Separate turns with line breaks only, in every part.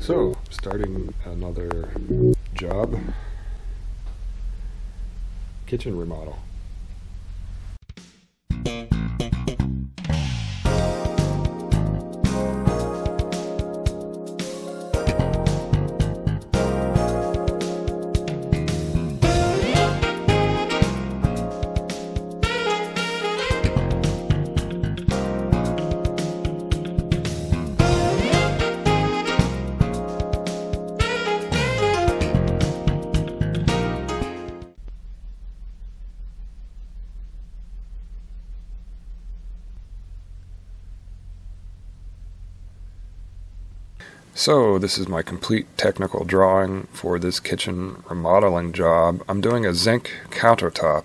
So, starting another job. Kitchen remodel. So, this is my complete technical drawing for this kitchen remodeling job. I'm doing a zinc countertop,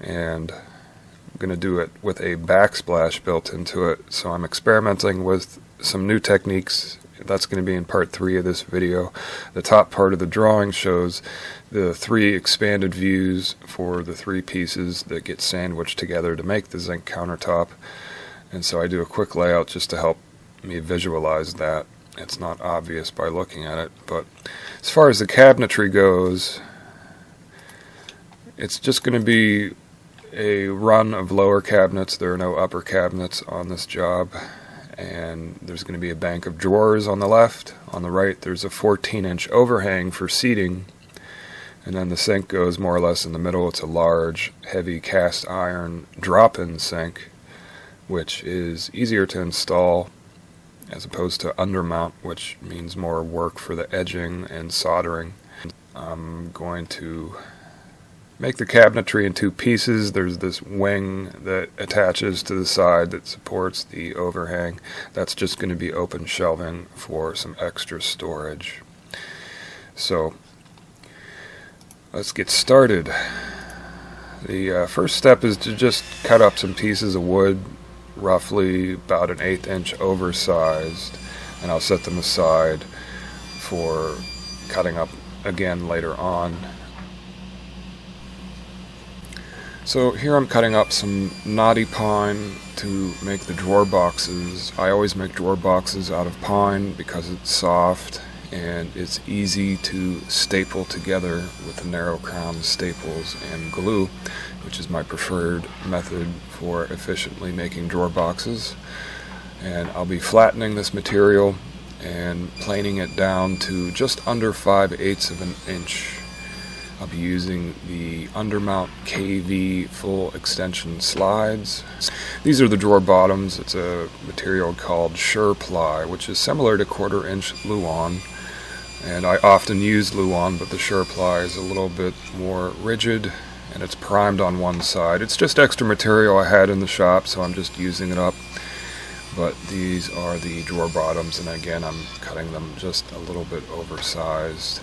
and I'm going to do it with a backsplash built into it. So, I'm experimenting with some new techniques. That's going to be in part three of this video. The top part of the drawing shows the three expanded views for the three pieces that get sandwiched together to make the zinc countertop. And so I do a quick layout just to help me visualize that it's not obvious by looking at it. But as far as the cabinetry goes, it's just going to be a run of lower cabinets. There are no upper cabinets on this job. And there's going to be a bank of drawers on the left. On the right, there's a 14 inch overhang for seating. And then the sink goes more or less in the middle. It's a large, heavy cast iron drop in sink, which is easier to install as opposed to undermount, which means more work for the edging and soldering. I'm going to make the cabinetry in two pieces. There's this wing that attaches to the side that supports the overhang. That's just going to be open shelving for some extra storage. So let's get started. The uh, first step is to just cut up some pieces of wood roughly about an eighth inch oversized, and I'll set them aside for cutting up again later on. So here I'm cutting up some knotty pine to make the drawer boxes. I always make drawer boxes out of pine because it's soft and it's easy to staple together with the narrow crown staples and glue, which is my preferred method for efficiently making drawer boxes. And I'll be flattening this material and planing it down to just under 5 eighths of an inch. I'll be using the Undermount KV full extension slides. These are the drawer bottoms. It's a material called Sure Ply, which is similar to quarter inch Luan and I often use Luan, but the Sureply is a little bit more rigid and it's primed on one side. It's just extra material I had in the shop, so I'm just using it up. But these are the drawer bottoms, and again, I'm cutting them just a little bit oversized.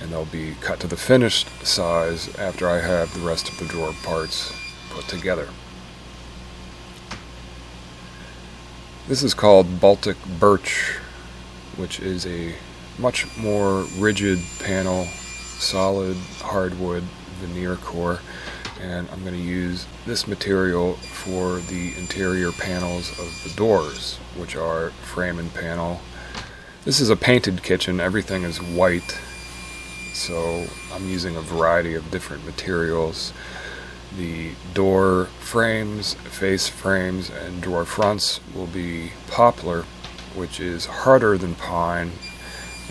And they'll be cut to the finished size after I have the rest of the drawer parts put together. This is called Baltic Birch, which is a much more rigid panel, solid hardwood veneer core and I'm going to use this material for the interior panels of the doors which are frame and panel. This is a painted kitchen, everything is white so I'm using a variety of different materials. The door frames, face frames, and door fronts will be poplar which is harder than pine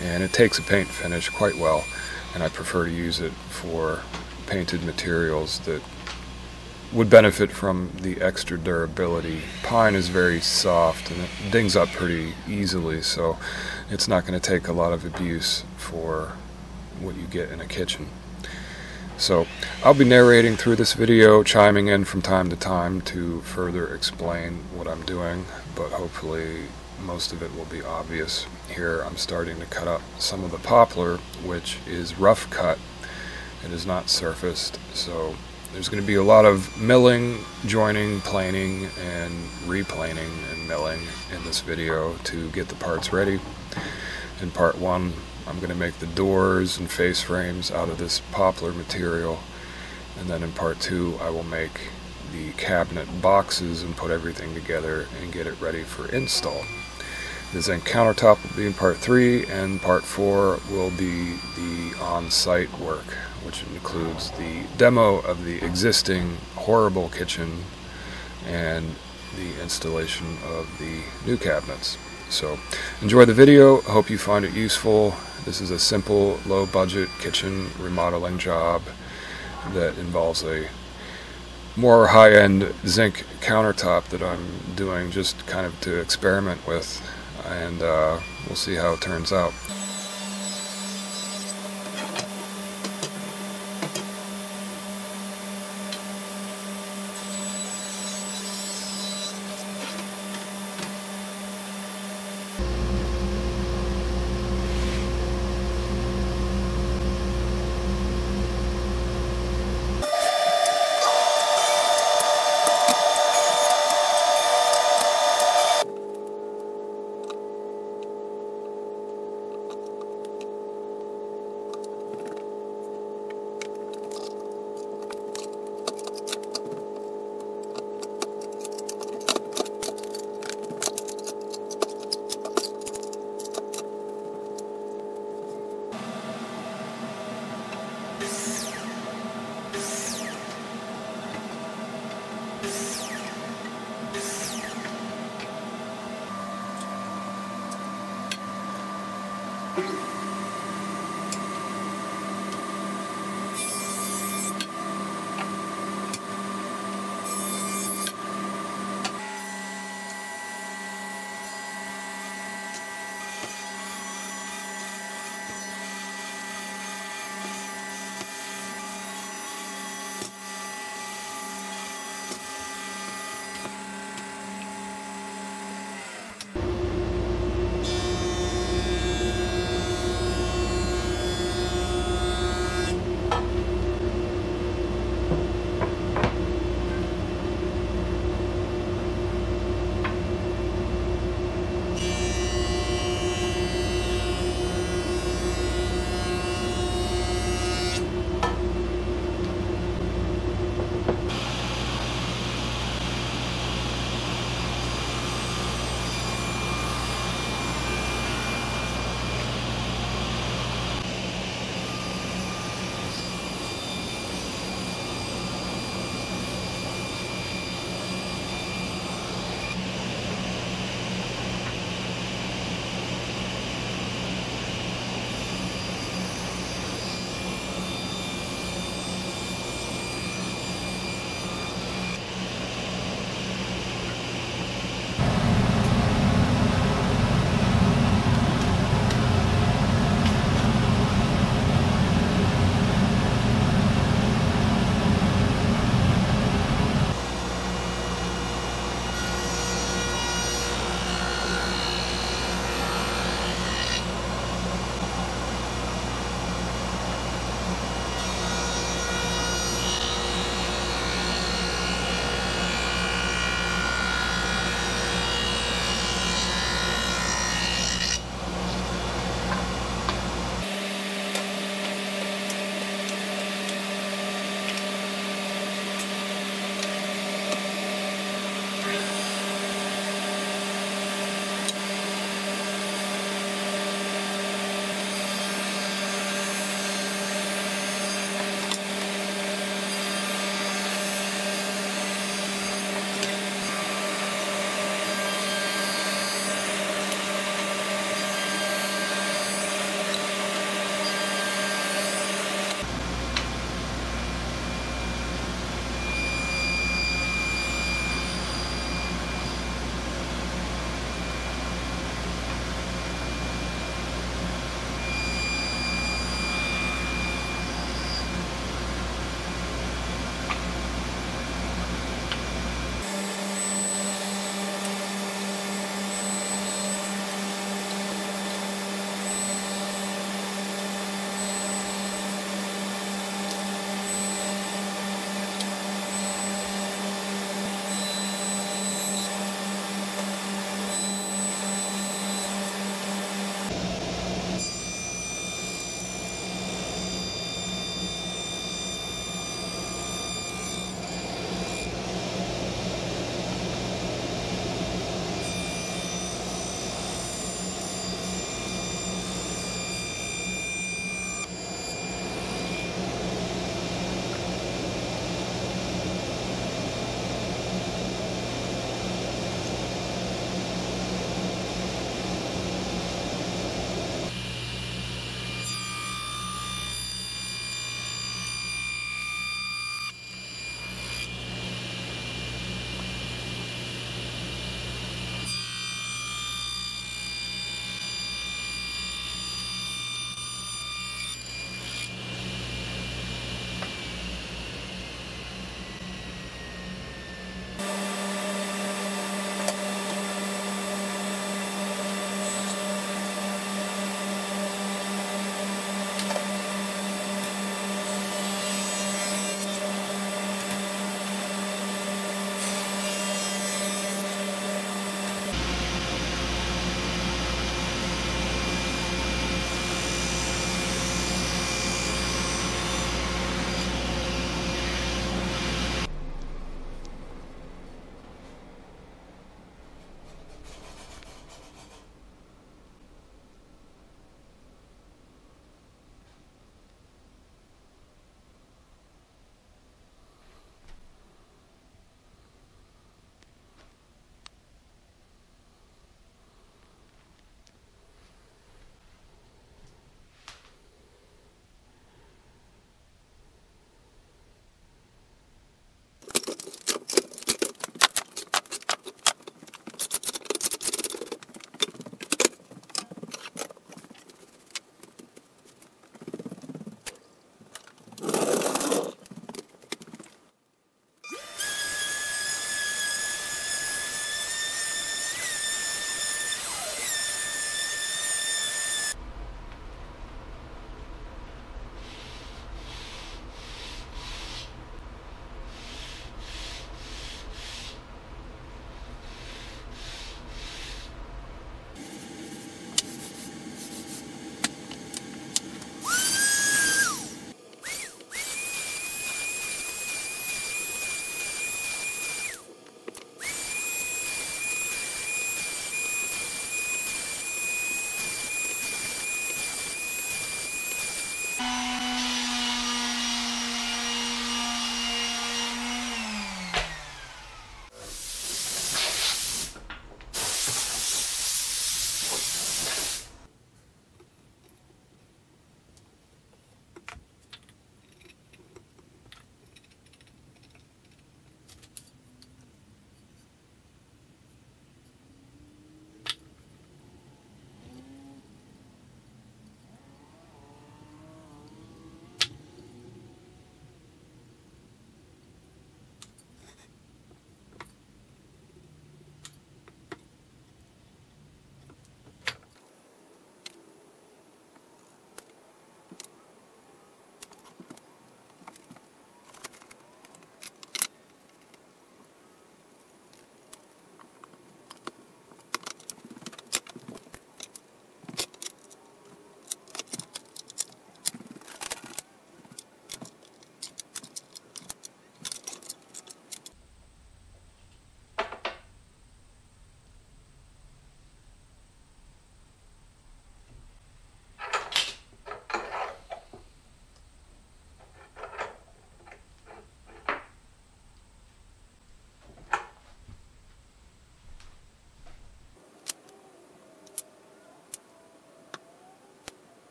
and it takes a paint finish quite well and I prefer to use it for painted materials that would benefit from the extra durability. Pine is very soft and it dings up pretty easily so it's not going to take a lot of abuse for what you get in a kitchen. So I'll be narrating through this video, chiming in from time to time to further explain what I'm doing, but hopefully most of it will be obvious. Here I'm starting to cut up some of the poplar, which is rough cut. It is not surfaced, so there's going to be a lot of milling, joining, planing, and replaning and milling in this video to get the parts ready. In part one, I'm going to make the doors and face frames out of this poplar material, and then in part two, I will make the cabinet boxes and put everything together and get it ready for install. The zinc countertop will be in part three, and part four will be the on site work, which includes the demo of the existing horrible kitchen and the installation of the new cabinets. So, enjoy the video. I hope you find it useful. This is a simple, low budget kitchen remodeling job that involves a more high end zinc countertop that I'm doing just kind of to experiment with and uh, we'll see how it turns out.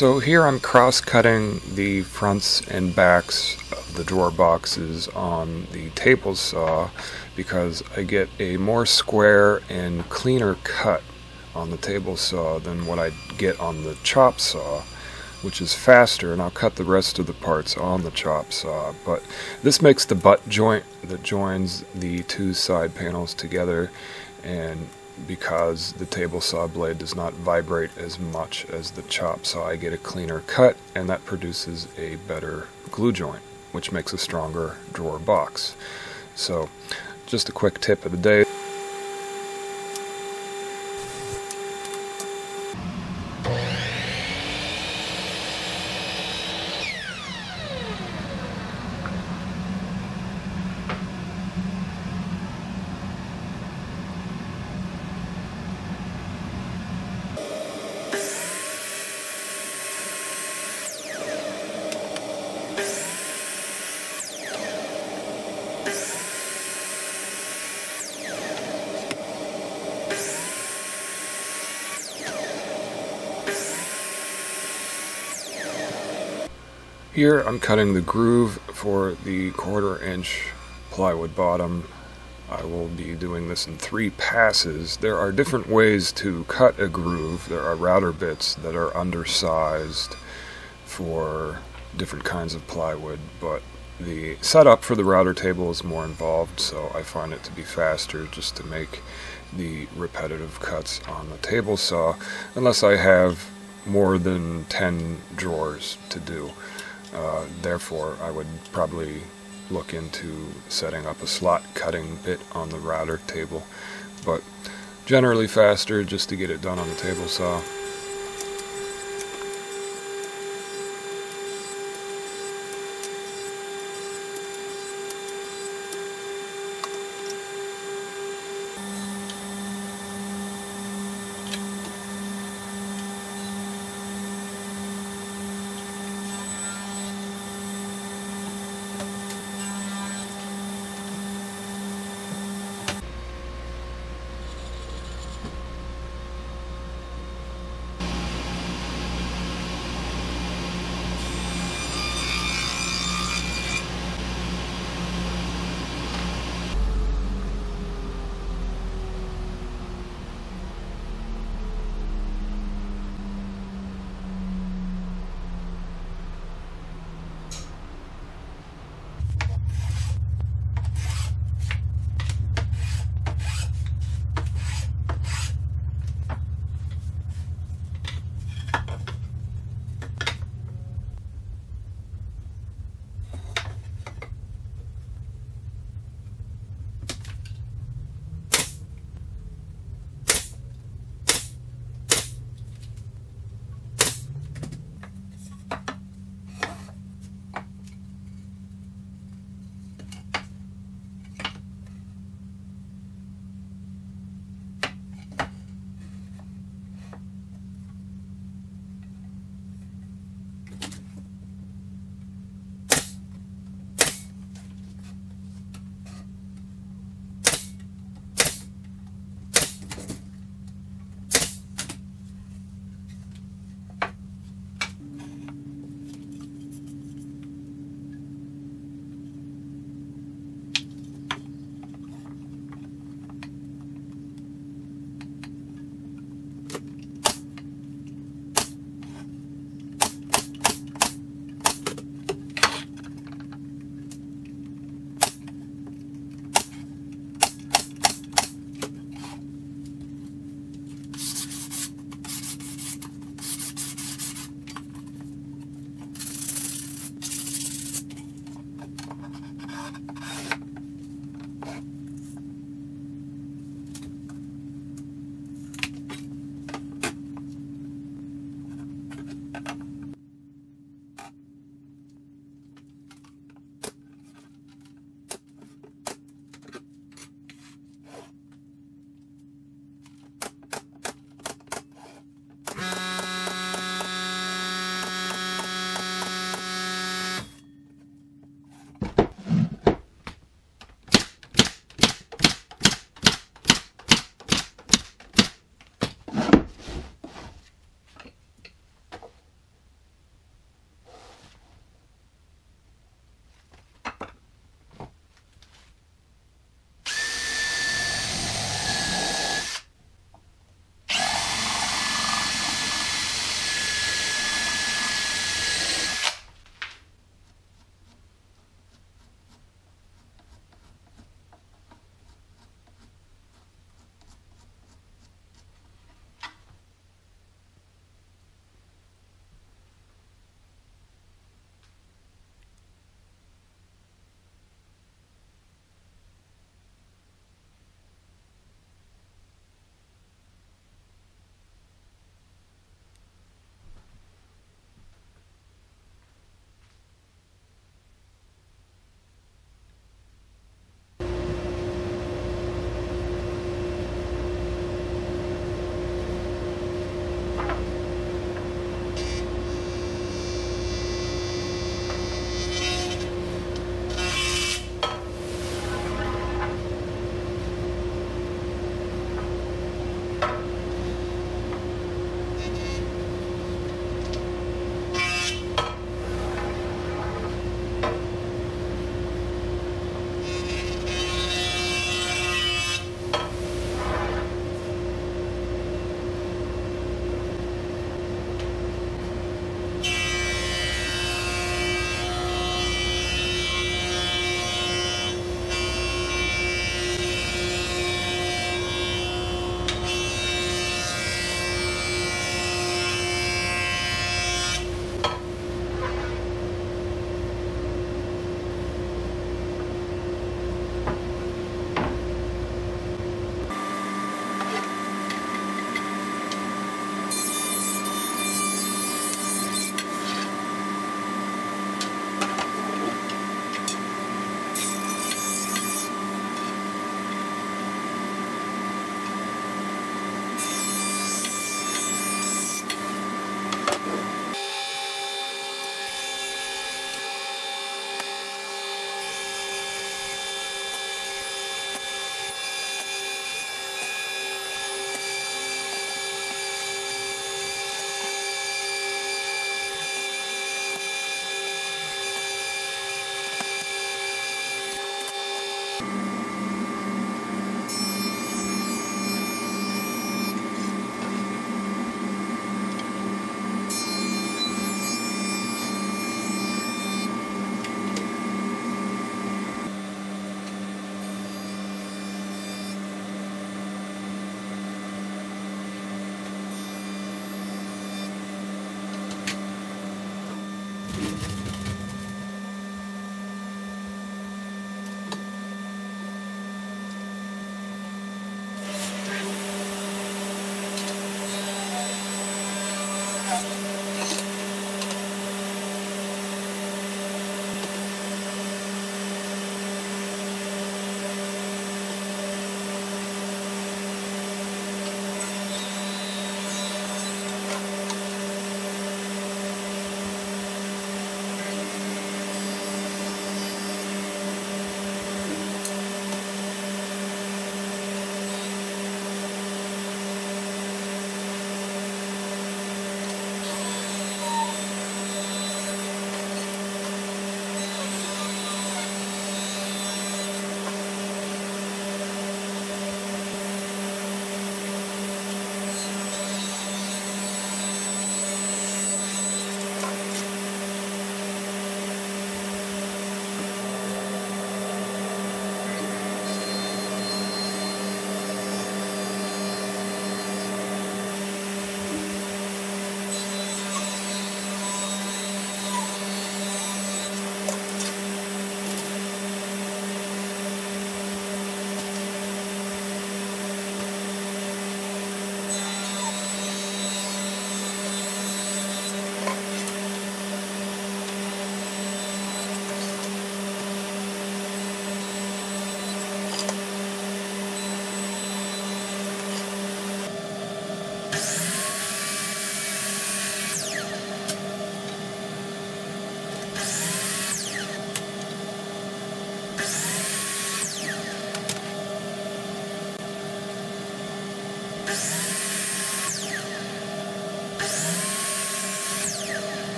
So here I'm cross-cutting the fronts and backs of the drawer boxes on the table saw because I get a more square and cleaner cut on the table saw than what I get on the chop saw which is faster and I'll cut the rest of the parts on the chop saw. But this makes the butt joint that joins the two side panels together and because the table saw blade does not vibrate as much as the chop saw, I get a cleaner cut, and that produces a better glue joint, which makes a stronger drawer box. So, just a quick tip of the day. Here I'm cutting the groove for the quarter inch plywood bottom. I will be doing this in three passes. There are different ways to cut a groove. There are router bits that are undersized for different kinds of plywood, but the setup for the router table is more involved, so I find it to be faster just to make the repetitive cuts on the table saw, unless I have more than 10 drawers to do. Uh, therefore, I would probably look into setting up a slot cutting bit on the router table, but generally faster just to get it done on the table saw.